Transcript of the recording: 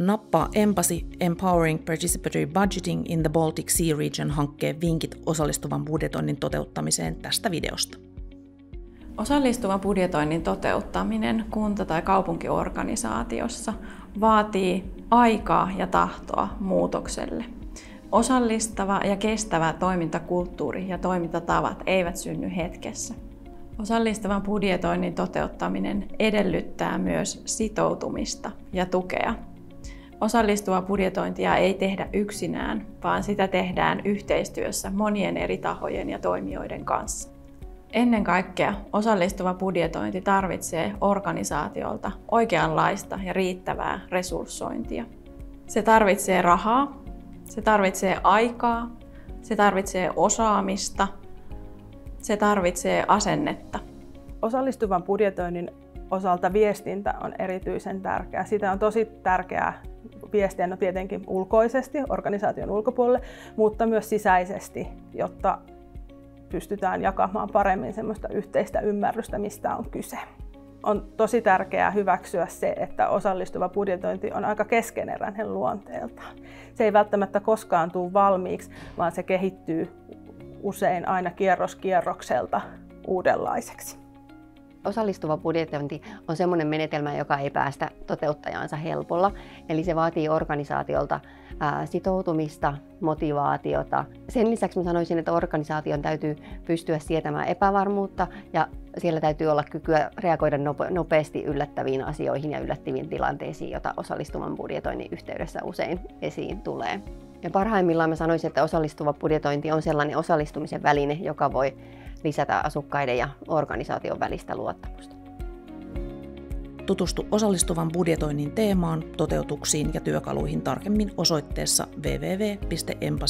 Nappaa Empasi Empowering Participatory Budgeting in the Baltic Sea Region hankkeen vinkit osallistuvan budjetoinnin toteuttamiseen tästä videosta. Osallistuvan budjetoinnin toteuttaminen kunta- tai kaupunkiorganisaatiossa vaatii aikaa ja tahtoa muutokselle. Osallistava ja kestävä toimintakulttuuri ja toimintatavat eivät synny hetkessä. Osallistavan budjetoinnin toteuttaminen edellyttää myös sitoutumista ja tukea. Osallistuva budjetointia ei tehdä yksinään, vaan sitä tehdään yhteistyössä monien eri tahojen ja toimijoiden kanssa. Ennen kaikkea osallistuva budjetointi tarvitsee organisaatiolta oikeanlaista ja riittävää resurssointia. Se tarvitsee rahaa, se tarvitsee aikaa, se tarvitsee osaamista, se tarvitsee asennetta. Osallistuvan budjetoinnin osalta viestintä on erityisen tärkeää. Sitä on tosi tärkeää viestiä no tietenkin ulkoisesti, organisaation ulkopuolelle, mutta myös sisäisesti, jotta pystytään jakamaan paremmin semmoista yhteistä ymmärrystä, mistä on kyse. On tosi tärkeää hyväksyä se, että osallistuva budjetointi on aika keskeneräinen luonteeltaan. Se ei välttämättä koskaan tule valmiiksi, vaan se kehittyy usein aina kierros kierrokselta uudenlaiseksi. Osallistuva budjetointi on sellainen menetelmä, joka ei päästä toteuttajaansa helpolla. Eli se vaatii organisaatiolta sitoutumista, motivaatiota. Sen lisäksi mä sanoisin, että organisaation täytyy pystyä sietämään epävarmuutta ja siellä täytyy olla kykyä reagoida nopeasti yllättäviin asioihin ja yllättäviin tilanteisiin, joita osallistuvan budjetoinnin yhteydessä usein esiin tulee. Ja parhaimmillaan mä sanoisin, että osallistuva budjetointi on sellainen osallistumisen väline, joka voi lisätä asukkaiden ja organisaation välistä luottamusta. Tutustu osallistuvan budjetoinnin teemaan, toteutuksiin ja työkaluihin tarkemmin osoitteessa www.empasi.eu.